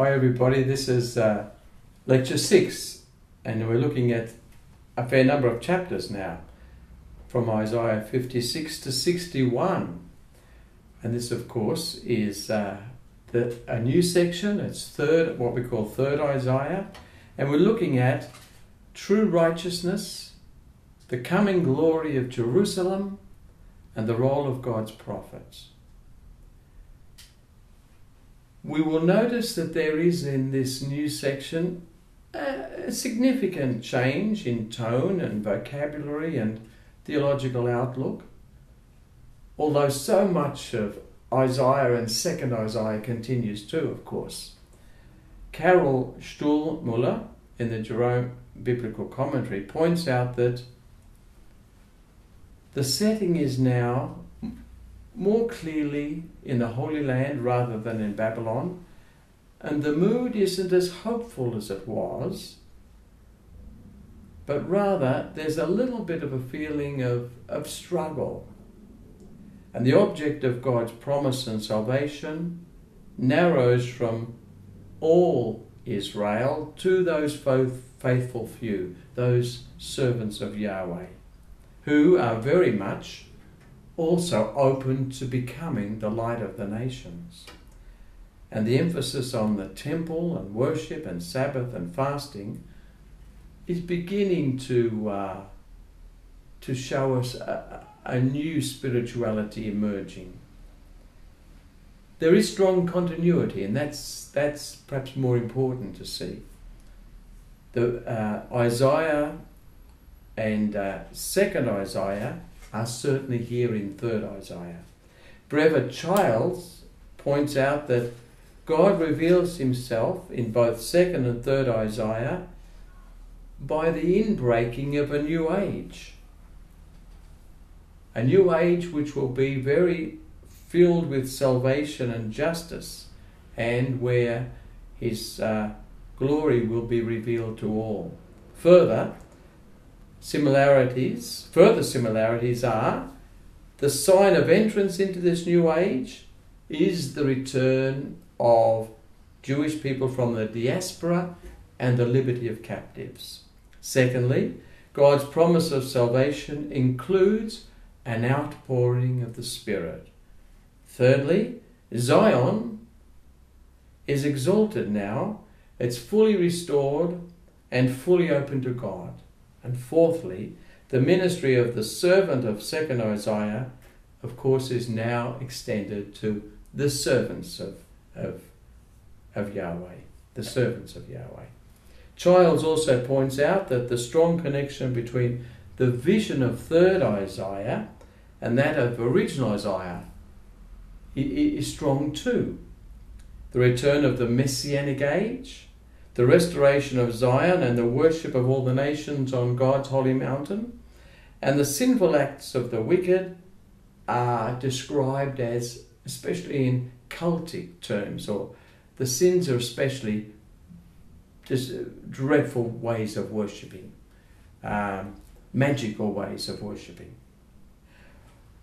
Hi, everybody. This is uh, lecture six, and we're looking at a fair number of chapters now from Isaiah 56 to 61. And this, of course, is uh, the, a new section. It's third, what we call third Isaiah. And we're looking at true righteousness, the coming glory of Jerusalem, and the role of God's prophets we will notice that there is in this new section a significant change in tone and vocabulary and theological outlook. Although so much of Isaiah and 2nd Isaiah continues too, of course. Carroll Stuhlmueller in the Jerome Biblical Commentary points out that the setting is now more clearly in the Holy Land rather than in Babylon, and the mood isn't as hopeful as it was, but rather there's a little bit of a feeling of, of struggle. And the object of God's promise and salvation narrows from all Israel to those faithful few, those servants of Yahweh, who are very much also open to becoming the light of the nations. And the emphasis on the temple and worship and Sabbath and fasting is beginning to, uh, to show us a, a new spirituality emerging. There is strong continuity, and that's, that's perhaps more important to see. The, uh, Isaiah and uh, second Isaiah are certainly here in 3rd Isaiah. Brevard Childs points out that God reveals himself in both 2nd and 3rd Isaiah by the inbreaking of a new age. A new age which will be very filled with salvation and justice, and where his uh, glory will be revealed to all. Further, similarities, further similarities are the sign of entrance into this new age is the return of Jewish people from the diaspora and the liberty of captives. Secondly, God's promise of salvation includes an outpouring of the Spirit. Thirdly, Zion is exalted now, it's fully restored and fully open to God. And fourthly, the ministry of the servant of 2nd Isaiah, of course, is now extended to the servants of, of, of Yahweh, the servants of Yahweh. Childs also points out that the strong connection between the vision of 3rd Isaiah and that of original Isaiah is strong too. The return of the Messianic age the restoration of Zion and the worship of all the nations on God's holy mountain, and the sinful acts of the wicked are described as, especially in cultic terms, or the sins are especially just dreadful ways of worshipping, um, magical ways of worshipping.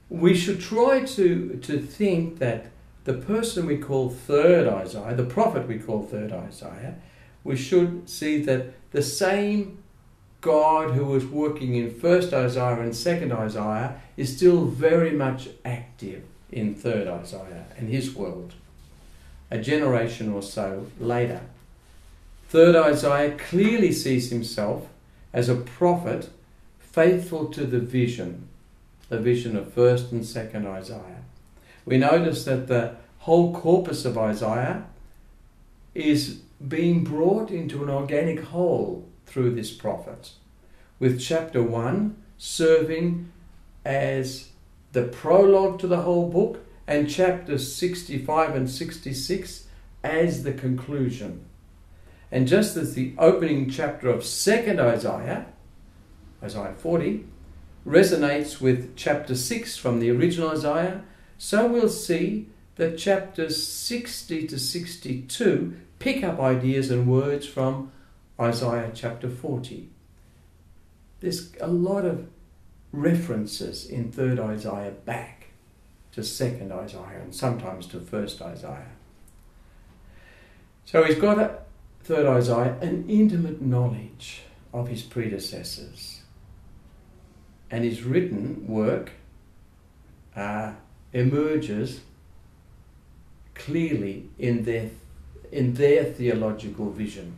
We should try to, to think that the person we call third Isaiah, the prophet we call third Isaiah, we should see that the same God who was working in 1st Isaiah and 2nd Isaiah is still very much active in 3rd Isaiah and his world, a generation or so later. 3rd Isaiah clearly sees himself as a prophet faithful to the vision, the vision of 1st and 2nd Isaiah. We notice that the whole corpus of Isaiah is being brought into an organic whole through this prophet, with chapter 1 serving as the prologue to the whole book and chapters 65 and 66 as the conclusion. And just as the opening chapter of 2nd Isaiah, Isaiah 40, resonates with chapter 6 from the original Isaiah, so we'll see that chapters 60 to 62 pick up ideas and words from Isaiah chapter 40. There's a lot of references in 3rd Isaiah back to 2nd Isaiah and sometimes to 1st Isaiah. So he's got, a, third Isaiah, an intimate knowledge of his predecessors. And his written work uh, emerges clearly in their, in their theological vision.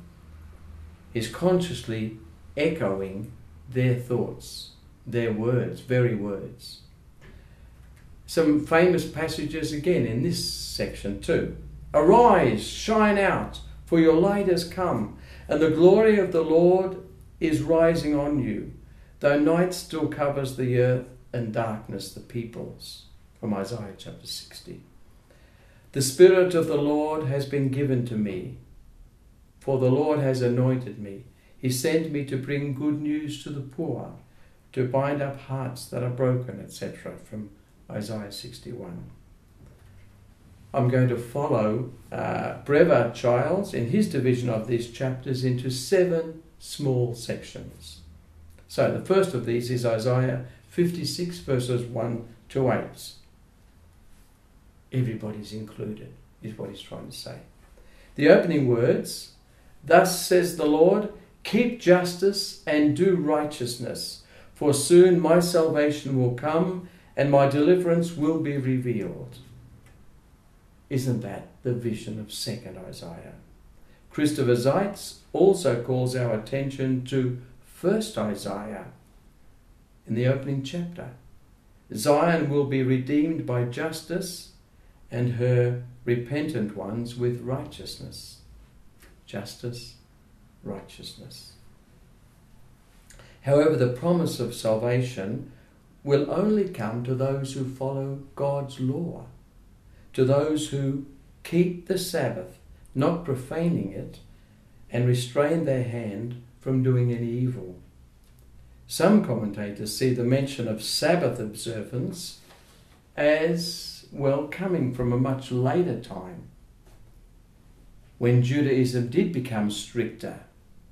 is consciously echoing their thoughts, their words, very words. Some famous passages again in this section too. Arise, shine out, for your light has come, and the glory of the Lord is rising on you, though night still covers the earth and darkness the peoples. From Isaiah chapter 60. The Spirit of the Lord has been given to me, for the Lord has anointed me. He sent me to bring good news to the poor, to bind up hearts that are broken, etc. From Isaiah 61. I'm going to follow uh, Brevard Childs in his division of these chapters into seven small sections. So the first of these is Isaiah 56, verses 1 to 8. Everybody's included, is what he's trying to say. The opening words Thus says the Lord, keep justice and do righteousness, for soon my salvation will come and my deliverance will be revealed. Isn't that the vision of 2nd Isaiah? Christopher Seitz also calls our attention to 1st Isaiah in the opening chapter. Zion will be redeemed by justice and her repentant ones with righteousness. Justice, righteousness. However, the promise of salvation will only come to those who follow God's law, to those who keep the Sabbath, not profaning it, and restrain their hand from doing any evil. Some commentators see the mention of Sabbath observance as well coming from a much later time when Judaism did become stricter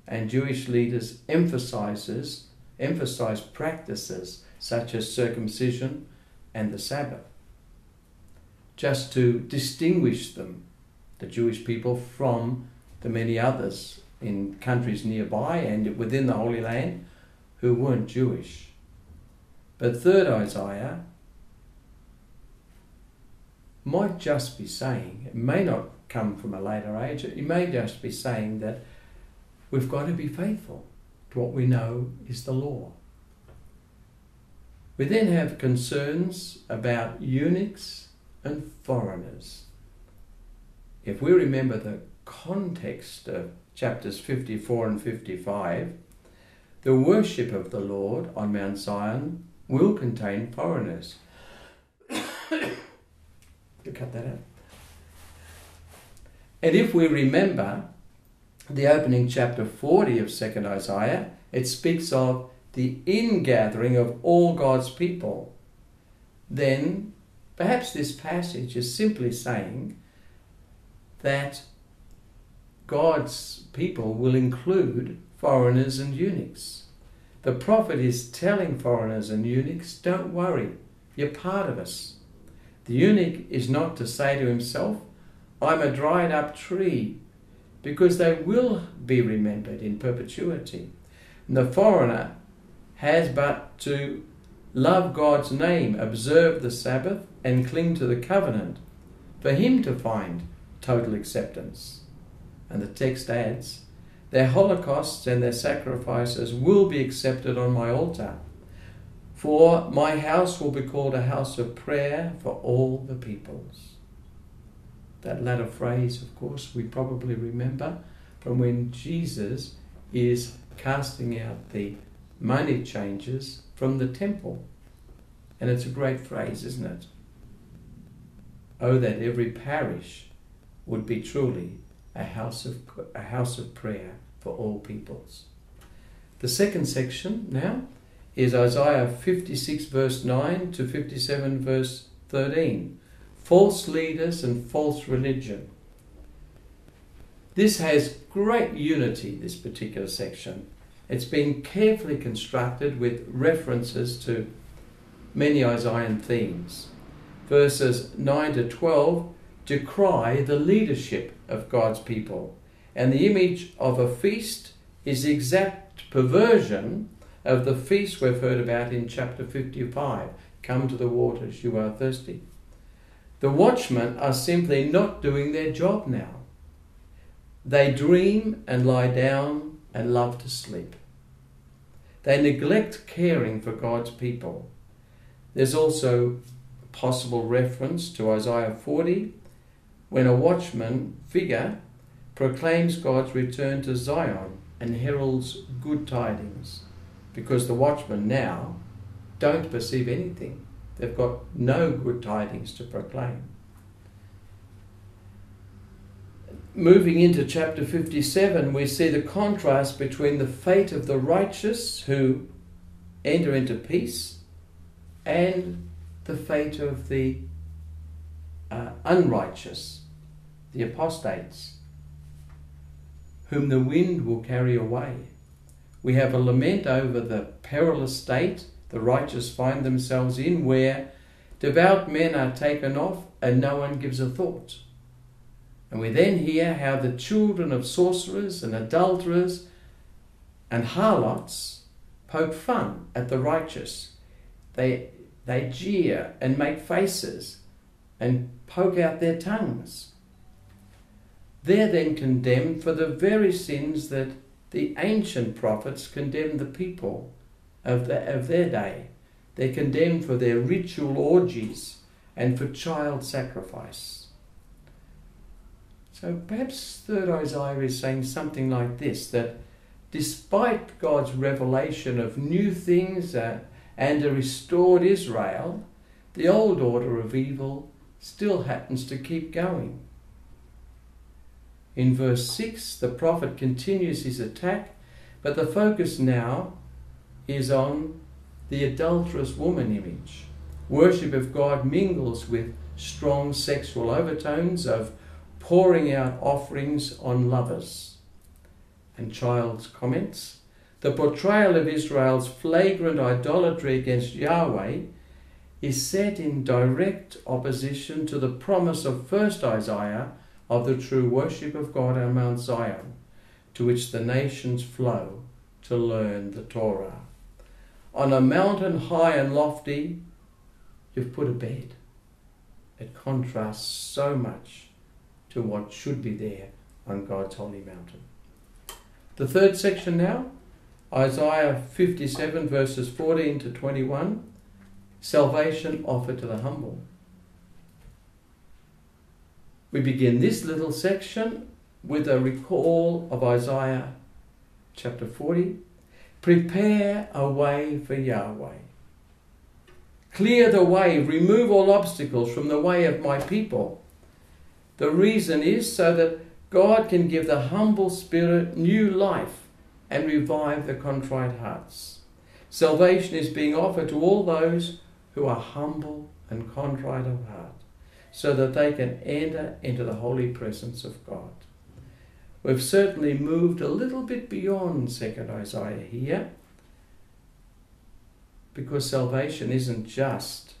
and Jewish leaders emphasizes emphasize practices such as circumcision and the Sabbath, just to distinguish them, the Jewish people, from the many others in countries nearby and within the Holy Land who weren't Jewish. But third Isaiah might just be saying, it may not come from a later age, it may just be saying that we've got to be faithful to what we know is the law. We then have concerns about eunuchs and foreigners. If we remember the context of chapters 54 and 55, the worship of the Lord on Mount Zion will contain foreigners. Cut that out. And if we remember the opening chapter 40 of 2nd Isaiah, it speaks of the ingathering of all God's people. Then perhaps this passage is simply saying that God's people will include foreigners and eunuchs. The prophet is telling foreigners and eunuchs, don't worry, you're part of us. The eunuch is not to say to himself, I'm a dried up tree, because they will be remembered in perpetuity. And the foreigner has but to love God's name, observe the Sabbath, and cling to the covenant for him to find total acceptance. And the text adds, Their holocausts and their sacrifices will be accepted on my altar, for my house will be called a house of prayer for all the peoples. That latter phrase, of course, we probably remember from when Jesus is casting out the money changers from the temple. And it's a great phrase, isn't it? Oh, that every parish would be truly a house of, a house of prayer for all peoples. The second section now is Isaiah 56, verse 9 to 57, verse 13. False leaders and false religion. This has great unity, this particular section. It's been carefully constructed with references to many Isaiah themes. Verses 9 to 12 decry the leadership of God's people. And the image of a feast is the exact perversion of the feast we've heard about in chapter 55 Come to the waters, you are thirsty. The watchmen are simply not doing their job now. They dream and lie down and love to sleep. They neglect caring for God's people. There's also possible reference to Isaiah 40 when a watchman figure proclaims God's return to Zion and heralds good tidings because the watchmen now don't perceive anything. They've got no good tidings to proclaim. Moving into chapter 57, we see the contrast between the fate of the righteous who enter into peace and the fate of the uh, unrighteous, the apostates, whom the wind will carry away. We have a lament over the perilous state the righteous find themselves in, where devout men are taken off and no one gives a thought. And we then hear how the children of sorcerers and adulterers and harlots poke fun at the righteous. They, they jeer and make faces and poke out their tongues. They're then condemned for the very sins that the ancient prophets condemned the people of, the, of their day. They're condemned for their ritual orgies and for child sacrifice. So perhaps third Isaiah is saying something like this that despite God's revelation of new things and a restored Israel, the old order of evil still happens to keep going. In verse 6, the prophet continues his attack, but the focus now is on the adulterous woman image. Worship of God mingles with strong sexual overtones of pouring out offerings on lovers. And Childs comments the portrayal of Israel's flagrant idolatry against Yahweh is set in direct opposition to the promise of 1st Isaiah of the true worship of God on Mount Zion, to which the nations flow to learn the Torah. On a mountain high and lofty, you've put a bed. It contrasts so much to what should be there on God's holy mountain. The third section now, Isaiah 57, verses 14 to 21, salvation offered to the humble. We begin this little section with a recall of Isaiah chapter 40, Prepare a way for Yahweh. Clear the way, remove all obstacles from the way of my people. The reason is so that God can give the humble spirit new life and revive the contrite hearts. Salvation is being offered to all those who are humble and contrite of heart, so that they can enter into the holy presence of God. We've certainly moved a little bit beyond 2nd Isaiah here because salvation isn't just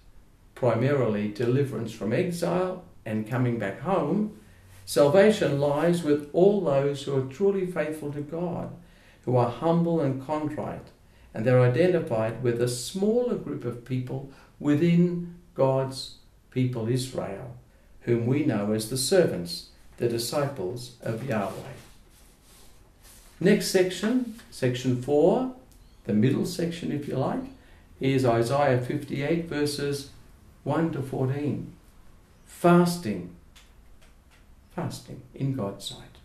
primarily deliverance from exile and coming back home. Salvation lies with all those who are truly faithful to God, who are humble and contrite, and they're identified with a smaller group of people within God's people Israel, whom we know as the servants the disciples of Yahweh. Next section, section 4, the middle section if you like, is Isaiah 58 verses 1 to 14. Fasting. Fasting in God's sight.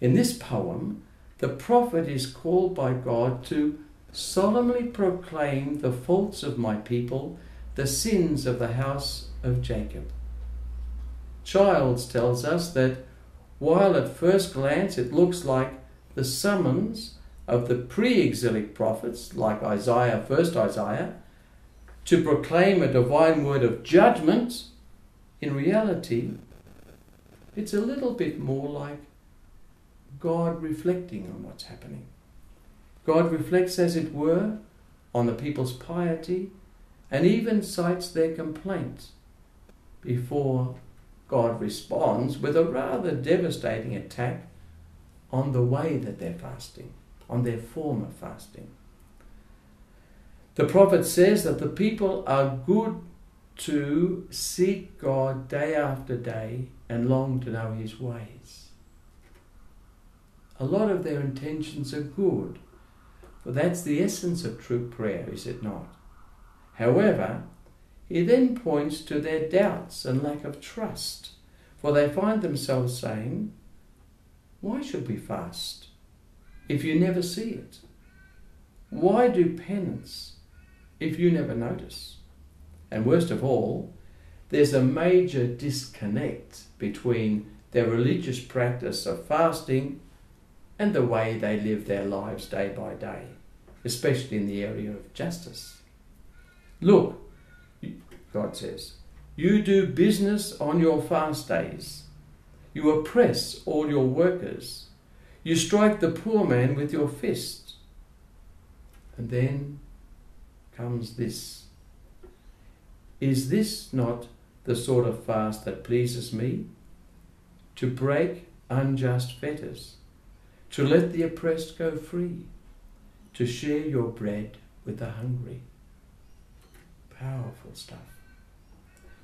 In this poem, the prophet is called by God to solemnly proclaim the faults of my people, the sins of the house of Jacob. Childs tells us that while at first glance it looks like the summons of the pre exilic prophets, like Isaiah, first Isaiah, to proclaim a divine word of judgment, in reality, it's a little bit more like God reflecting on what's happening. God reflects, as it were, on the people's piety and even cites their complaints before God responds with a rather devastating attack on the way that they're fasting, on their form of fasting. The prophet says that the people are good to seek God day after day and long to know His ways. A lot of their intentions are good, for that's the essence of true prayer, is it not? However, he then points to their doubts and lack of trust, for they find themselves saying, Why should we fast if you never see it? Why do penance if you never notice? And worst of all, there's a major disconnect between their religious practice of fasting and the way they live their lives day by day, especially in the area of justice. Look, God says, you do business on your fast days. You oppress all your workers. You strike the poor man with your fist. And then comes this Is this not the sort of fast that pleases me? To break unjust fetters, to let the oppressed go free, to share your bread with the hungry. Powerful stuff.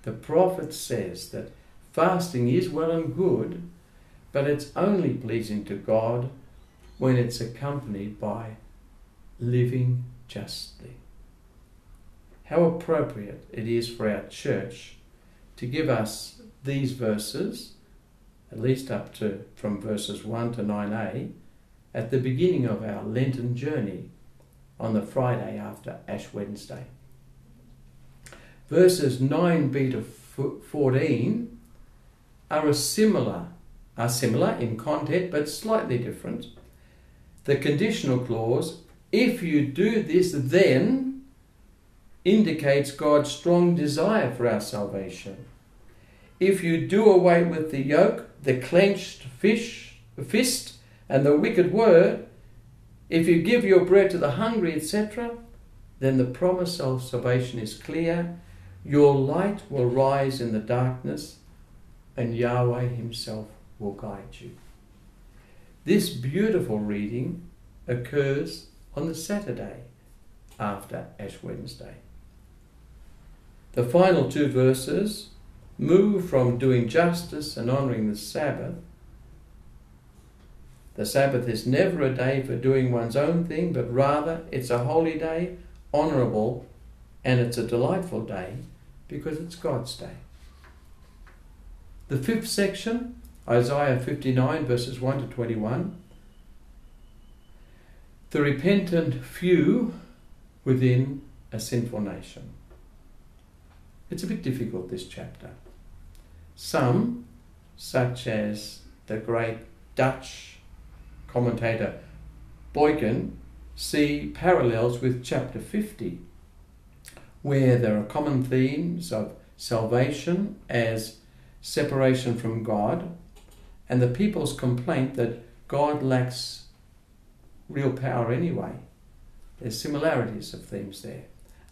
The prophet says that fasting is well and good, but it's only pleasing to God when it's accompanied by living justly. How appropriate it is for our church to give us these verses, at least up to from verses 1 to 9a, at the beginning of our Lenten journey on the Friday after Ash Wednesday. Verses 9b to 14 are a similar are similar in content but slightly different. The conditional clause, if you do this then, indicates God's strong desire for our salvation. If you do away with the yoke, the clenched fish, fist, and the wicked word, if you give your bread to the hungry, etc., then the promise of salvation is clear. Your light will rise in the darkness, and Yahweh Himself will guide you. This beautiful reading occurs on the Saturday after Ash Wednesday. The final two verses move from doing justice and honouring the Sabbath. The Sabbath is never a day for doing one's own thing, but rather it's a holy day, honourable, and it's a delightful day because it's God's day. The fifth section, Isaiah 59, verses 1 to 21. The repentant few within a sinful nation. It's a bit difficult, this chapter. Some, such as the great Dutch commentator Beuken, see parallels with chapter 50, where there are common themes of salvation as separation from God and the people's complaint that God lacks real power anyway. There's similarities of themes there.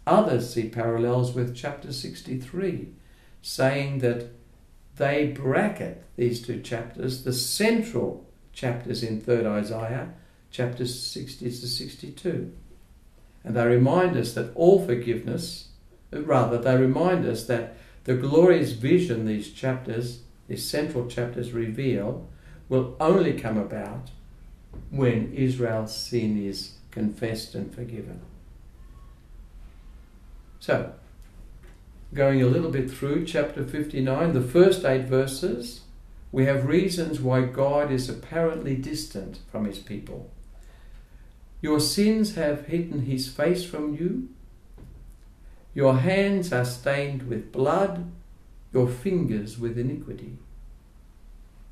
Others see parallels with chapter 63, saying that they bracket these two chapters, the central chapters in 3rd Isaiah, chapters 60 to 62. And they remind us that all forgiveness, rather, they remind us that the glorious vision these chapters, these central chapters reveal, will only come about when Israel's sin is confessed and forgiven. So, going a little bit through chapter 59, the first eight verses, we have reasons why God is apparently distant from his people. Your sins have hidden his face from you. Your hands are stained with blood, your fingers with iniquity.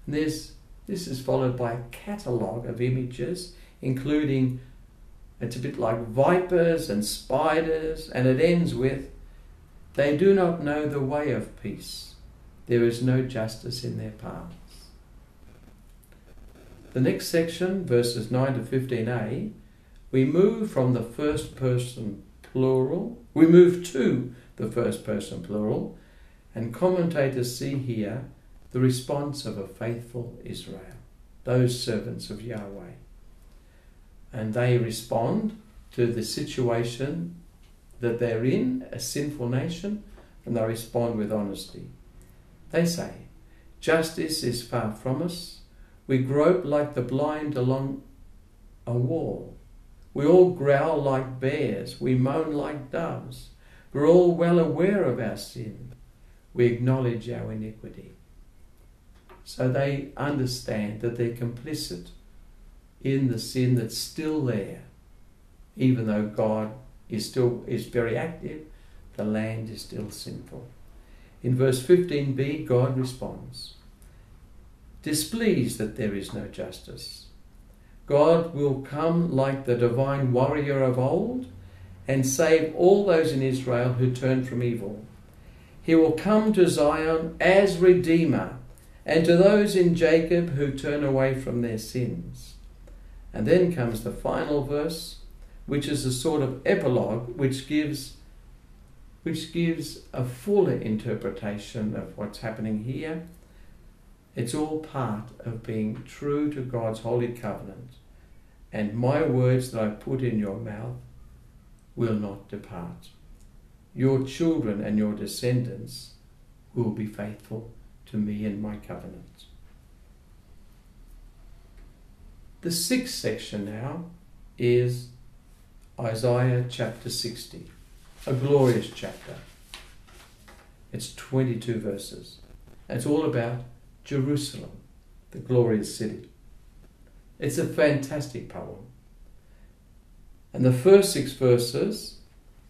And this, this is followed by a catalogue of images, including it's a bit like vipers and spiders, and it ends with, They do not know the way of peace. There is no justice in their paths. The next section, verses 9 to 15a, we move from the first person plural, we move to the first person plural, and commentators see here the response of a faithful Israel, those servants of Yahweh. And they respond to the situation that they're in, a sinful nation, and they respond with honesty. They say, Justice is far from us. We grope like the blind along a wall. We all growl like bears. We moan like doves. We're all well aware of our sin. We acknowledge our iniquity. So they understand that they're complicit in the sin that's still there, even though God is still is very active, the land is still sinful. In verse 15b, God responds, displeased that there is no justice. God will come like the divine warrior of old and save all those in Israel who turn from evil. He will come to Zion as Redeemer and to those in Jacob who turn away from their sins. And then comes the final verse, which is a sort of epilogue which gives which gives a fuller interpretation of what's happening here. It's all part of being true to God's holy covenant. And my words that I put in your mouth will not depart. Your children and your descendants will be faithful to me and my covenant. The sixth section now is Isaiah chapter 60, a glorious chapter. It's 22 verses. It's all about Jerusalem, the glorious city. It's a fantastic poem. And the first six verses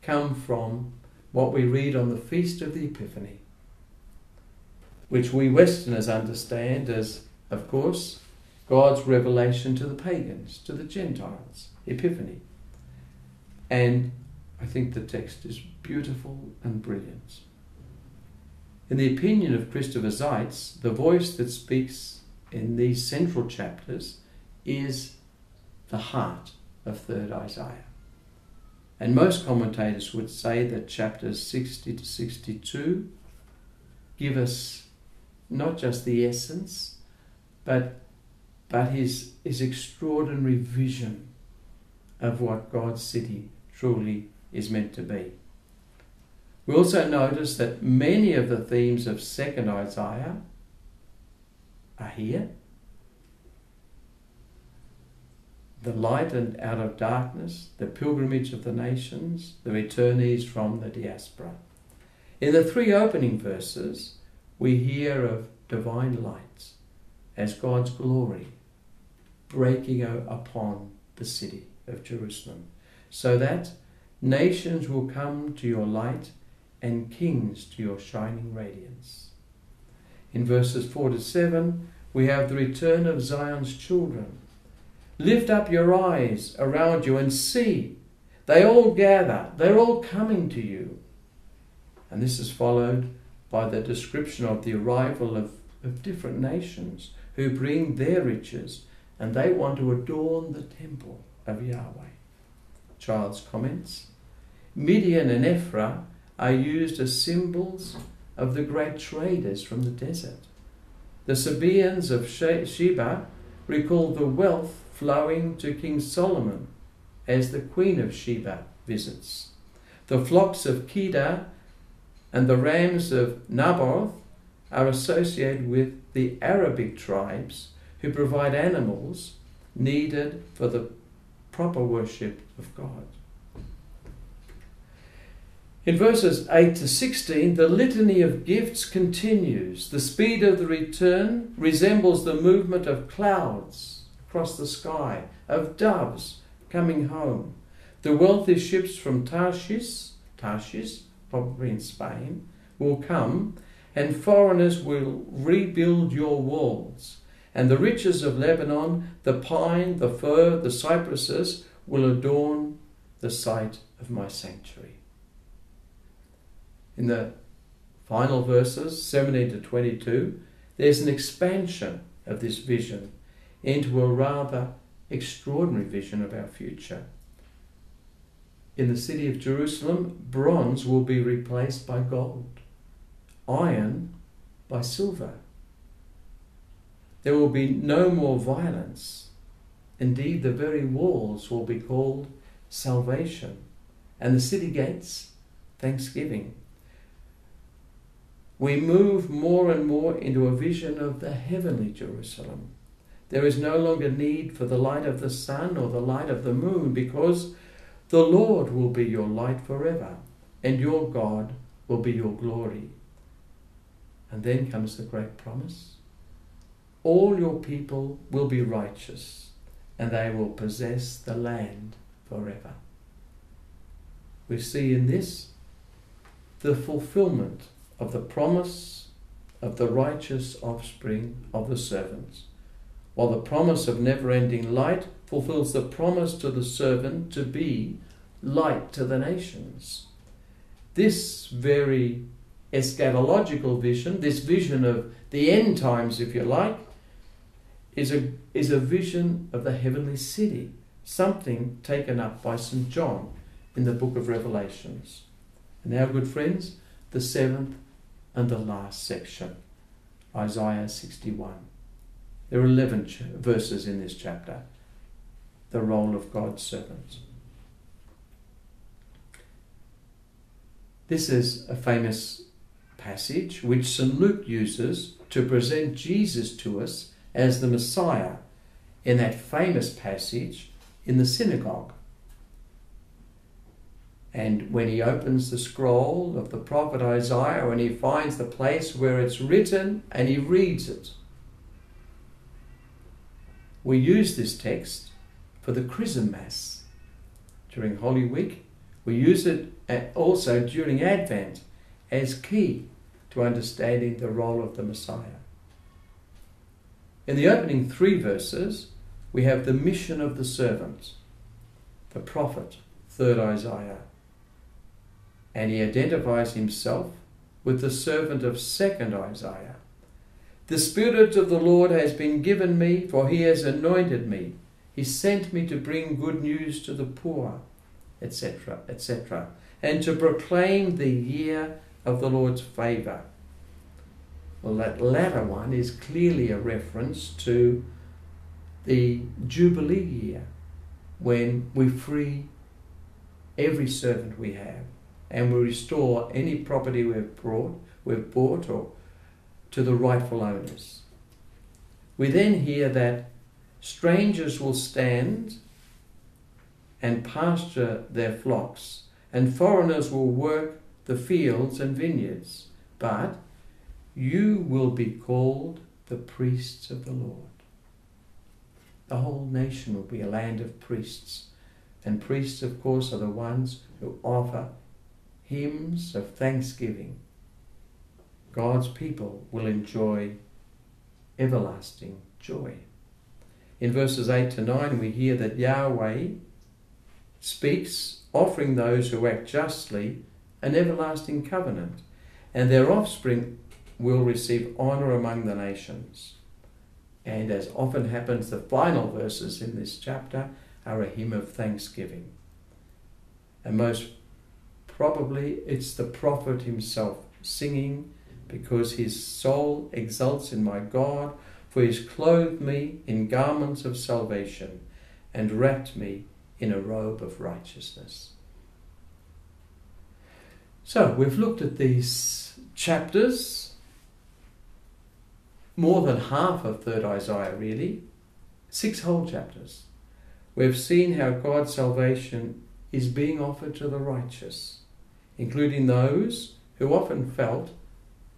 come from what we read on the Feast of the Epiphany which we Westerners understand as, of course, God's revelation to the pagans, to the Gentiles, Epiphany. And I think the text is beautiful and brilliant. In the opinion of Christopher Seitz, the voice that speaks in these central chapters is the heart of 3rd Isaiah. And most commentators would say that chapters 60 to 62 give us not just the essence, but, but his, his extraordinary vision of what God's city truly is meant to be. We also notice that many of the themes of 2nd Isaiah are here. The light and out of darkness, the pilgrimage of the nations, the returnees from the diaspora. In the three opening verses, we hear of divine lights as God's glory breaking upon the city of Jerusalem, so that nations will come to your light and kings to your shining radiance. In verses 4 to 7, we have the return of Zion's children. Lift up your eyes around you and see. They all gather, they're all coming to you. And this is followed by the description of the arrival of, of different nations who bring their riches and they want to adorn the temple of Yahweh. Childs comments Midian and Ephraim are used as symbols of the great traders from the desert. The Sabaeans of Sheba recall the wealth flowing to King Solomon as the Queen of Sheba visits. The flocks of Kedar and the rams of Nebaioth are associated with the Arabic tribes who provide animals needed for the proper worship of God. In verses 8 to 16, the litany of gifts continues. The speed of the return resembles the movement of clouds across the sky, of doves coming home. The wealthy ships from Tarshish, Tarshish probably in Spain, will come, and foreigners will rebuild your walls. And the riches of Lebanon, the pine, the fir, the cypresses, will adorn the site of my sanctuary. In the final verses, 17 to 22, there's an expansion of this vision into a rather extraordinary vision of our future in the city of Jerusalem, bronze will be replaced by gold, iron by silver, There will be no more violence. Indeed, the very walls will be called salvation, and the city gates thanksgiving. We move more and more into a vision of the heavenly Jerusalem. There is no longer need for the light of the sun or the light of the moon because the Lord will be your light forever, and your God will be your glory. And then comes the great promise all your people will be righteous, and they will possess the land forever. We see in this the fulfillment of the promise of the righteous offspring of the servants, while the promise of never ending light fulfills the promise to the servant to be light to the nations. This very eschatological vision, this vision of the end times, if you like, is a, is a vision of the heavenly city, something taken up by St. John in the book of Revelations. And now, good friends, the seventh and the last section, Isaiah 61. There are 11 ch- verses in this chapter, the role of God's servants. This is a famous passage which St. Luke uses to present Jesus to us as the Messiah in that famous passage in the synagogue. And when he opens the scroll of the prophet Isaiah and he finds the place where it's written and he reads it, we use this text for the Chrism Mass during Holy Week. We use it uh, also during Advent as key to understanding the role of the Messiah. In the opening three verses, we have the mission of the servant, the prophet, third Isaiah. And he identifies himself with the servant of second Isaiah. The Spirit of the Lord has been given me, for he has anointed me. He sent me to bring good news to the poor, etc., etc., and to proclaim the year of the Lord's favour. Well, that latter one is clearly a reference to the Jubilee year when we free every servant we have and we restore any property we've brought, we've bought or to the rightful owners. We then hear that strangers will stand and pasture their flocks, and foreigners will work the fields and vineyards, but you will be called the priests of the Lord. The whole nation will be a land of priests. And priests, of course, are the ones who offer hymns of thanksgiving. God's people will enjoy everlasting joy. In verses 8 to 9, we hear that Yahweh speaks, offering those who act justly an everlasting covenant, and their offspring will receive honor among the nations. And as often happens, the final verses in this chapter are a hymn of thanksgiving. And most probably it's the prophet himself singing because his soul exults in my God, for he has clothed me in garments of salvation and wrapped me in a robe of righteousness. So we've looked at these chapters more than half of 3rd Isaiah, really, six whole chapters. We've seen how God's salvation is being offered to the righteous, including those who often felt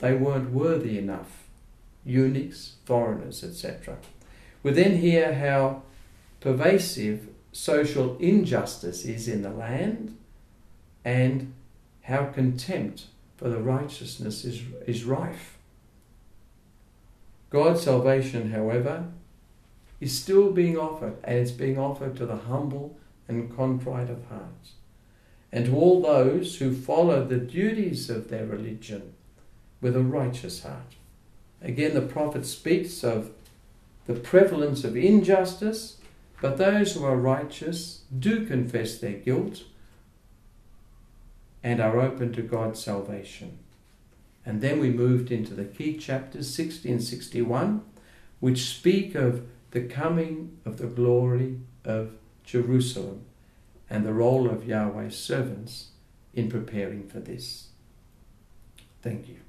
they weren't worthy enough eunuchs, foreigners, etc. We then hear how pervasive social injustice is in the land and how contempt for the righteousness is, is rife. God's salvation, however, is still being offered, and it's being offered to the humble and contrite of heart, and to all those who follow the duties of their religion with a righteous heart. Again, the prophet speaks of the prevalence of injustice, but those who are righteous do confess their guilt and are open to God's salvation. And then we moved into the key chapters 60 and 61, which speak of the coming of the glory of Jerusalem and the role of Yahweh's servants in preparing for this. Thank you.